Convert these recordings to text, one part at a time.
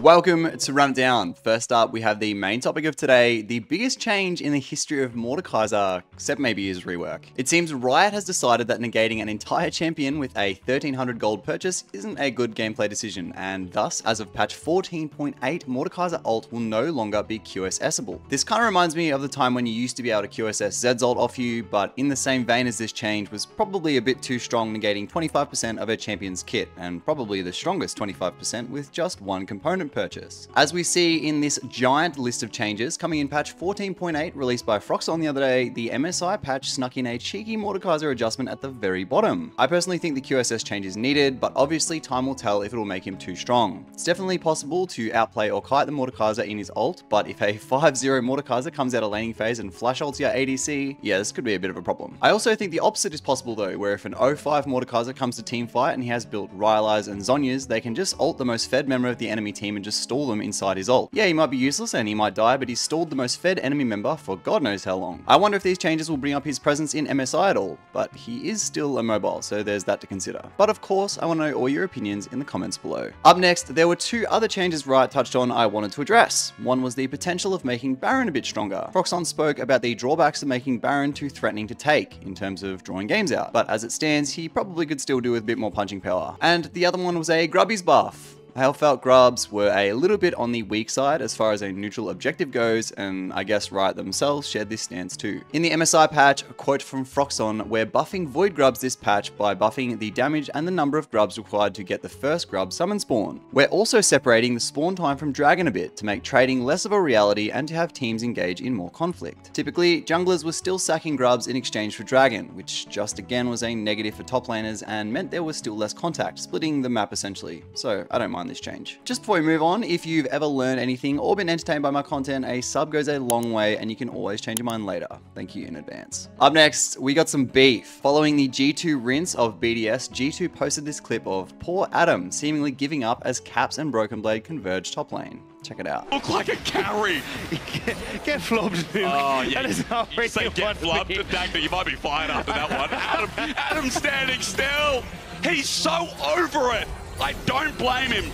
Welcome to Run Down. First up, we have the main topic of today, the biggest change in the history of Mordekaiser, except maybe his rework. It seems Riot has decided that negating an entire champion with a 1300 gold purchase isn't a good gameplay decision, and thus, as of patch 14.8, Mordekaiser ult will no longer be QSSable. This kind of reminds me of the time when you used to be able to QSS Zed's ult off you, but in the same vein as this change was probably a bit too strong negating 25% of a champion's kit, and probably the strongest 25% with just one component purchase. As we see in this giant list of changes, coming in patch 14.8 released by Phroxzon the other day, the MSI patch snuck in a cheeky Mordekaiser adjustment at the very bottom. I personally think the QSS change is needed, but obviously time will tell if it will make him too strong. It's definitely possible to outplay or kite the Mordekaiser in his ult, but if a 5-0 Mordekaiser comes out of laning phase and flash ults your ADC, yeah, this could be a bit of a problem. I also think the opposite is possible though, where if an 05 Mordekaiser comes to team fight and he has built Rylai's and Zhonya's, they can just ult the most fed member of the enemy team and just stall them inside his ult. Yeah, he might be useless and he might die, but he's stalled the most fed enemy member for god knows how long. I wonder if these changes will bring up his presence in MSI at all, but he is still a mobile, so there's that to consider. But of course, I want to know all your opinions in the comments below. Up next, there were two other changes Riot touched on I wanted to address. One was the potential of making Baron a bit stronger. Phroxzon spoke about the drawbacks of making Baron too threatening to take, in terms of drawing games out, but as it stands, he probably could still do with a bit more punching power. And the other one was a Grubby's buff. I felt Grubs were a little bit on the weak side as far as a neutral objective goes, and I guess Riot themselves shared this stance too. In the MSI patch, a quote from Phroxzon, we're buffing Void Grubs this patch by buffing the damage and the number of Grubs required to get the first Grub summon spawn. We're also separating the spawn time from Dragon a bit to make trading less of a reality and to have teams engage in more conflict. Typically, junglers were still sacking Grubs in exchange for Dragon, which just again was a negative for top laners and meant there was still less contact, splitting the map essentially. So I don't mind this change. Just before we move on, if you've ever learned anything or been entertained by my content, a sub goes a long way and you can always change your mind later. Thank you in advance. Up next, we got some beef. Following the G2 rinse of BDS, G2 posted this clip of poor Adam seemingly giving up as Caps and Broken Blade converge top lane. Check it out. Look like a carry. get, get flubbed. Oh, yeah. That is not you say get flubbed. Dagger, you might be fired after that one. Adam, Adam standing still. He's so over it. I don't blame him.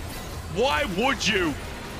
Why would you?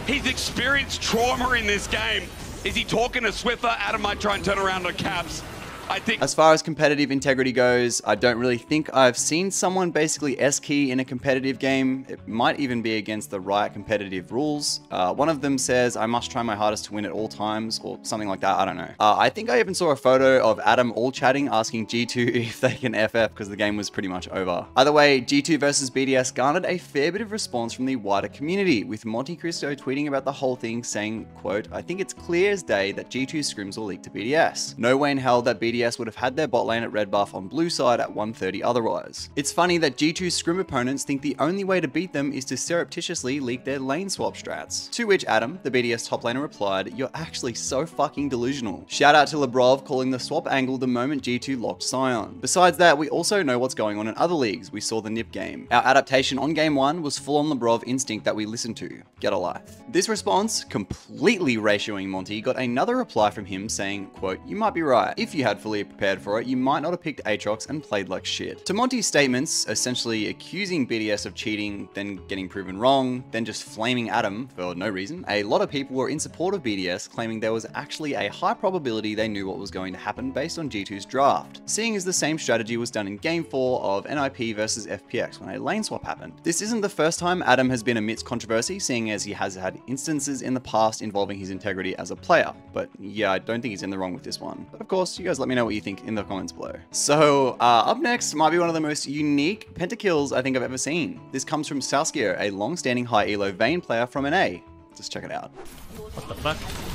He's experienced trauma in this game. Is he talking to Swiffer? Adam might try and turn around on Caps. I think. As far as competitive integrity goes, I don't really think I've seen someone basically S key in a competitive game. It might even be against the Riot competitive rules. Uh, one of them says, I must try my hardest to win at all times, or something like that. I don't know. Uh, I think I even saw a photo of Adam all chatting, asking G2 if they can FF because the game was pretty much over. Either way, G2 versus BDS garnered a fair bit of response from the wider community, with Montecristo tweeting about the whole thing, saying, quote, I think it's clear as day that G2 scrims will leak to BDS. No way in hell that BDS BDS would have had their bot lane at red buff on blue side at 130 otherwise. It's funny that G2's scrim opponents think the only way to beat them is to surreptitiously leak their lane swap strats. To which Adam, the BDS top laner replied, you're actually so fucking delusional. Shout out to Labrov calling the swap angle the moment G2 locked Sion. Besides that, we also know what's going on in other leagues. We saw the NIP game. Our adaptation on game one was full on Labrov instinct that we listened to. Get a life. This response, completely ratioing Monte, got another reply from him saying, quote, you might be right. If you had fully prepared for it, you might not have picked Aatrox and played like shit. To Monte's statements, essentially accusing BDS of cheating, then getting proven wrong, then just flaming Adam for no reason, a lot of people were in support of BDS, claiming there was actually a high probability they knew what was going to happen based on G2's draft, seeing as the same strategy was done in Game 4 of NIP versus FPX when a lane swap happened. This isn't the first time Adam has been amidst controversy, seeing as he has had instances in the past involving his integrity as a player, but yeah, I don't think he's in the wrong with this one. But of course, you guys let me know what you think in the comments below. So uh, up next might be one of the most unique pentakills I think I've ever seen. This comes from Saskio, a long-standing high elo Vayne player from NA. Just check it out. What the fuck?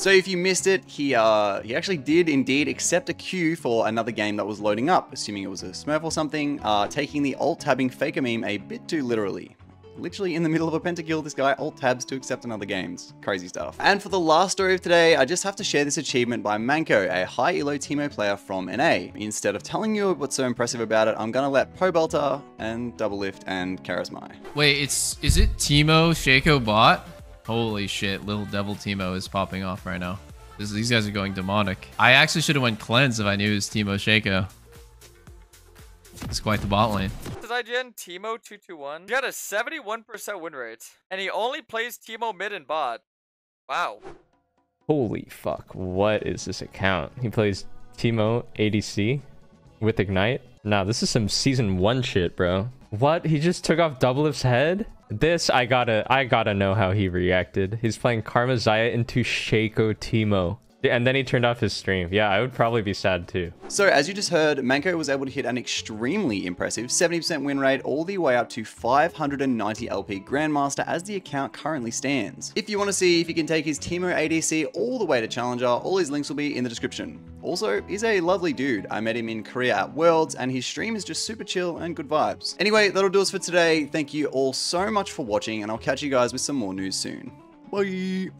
So if you missed it, he uh, he actually did indeed accept a queue for another game that was loading up, assuming it was a Smurf or something, uh, taking the alt-tabbing Faker meme a bit too literally. literally in the middle of a pentakill, this guy alt tabs to accept another games. Crazy stuff. And for the last story of today, I just have to share this achievement by Manco, a high elo Teemo player from NA. Instead of telling you what's so impressive about it, I'm gonna let Pobelter and Doublelift and Charismai. Wait, it's is it Teemo Shaco bot? Holy shit, little devil Teemo is popping off right now. This, these guys are going demonic. I actually should have went cleanse if I knew it was Teemo Shaco. It's quite the bot lane. This is IGN Teemo221. He had a 71% win rate. And he only plays Teemo mid and bot. Wow. Holy fuck, what is this account? He plays Teemo ADC with Ignite? Nah, this is some season one shit, bro. What? He just took off Doublelift's head? This I gotta I gotta know how he reacted. He's playing Karma Xayah into Shaco Teemo. And then he turned off his stream. Yeah, I would probably be sad too. So as you just heard, Manco was able to hit an extremely impressive 70% win rate all the way up to 590 LP Grandmaster as the account currently stands. If you want to see if he can take his Teemo ADC all the way to Challenger, all his links will be in the description. Also, he's a lovely dude. I met him in Korea at Worlds and his stream is just super chill and good vibes. Anyway, that'll do us for today. Thank you all so much for watching and I'll catch you guys with some more news soon. Bye!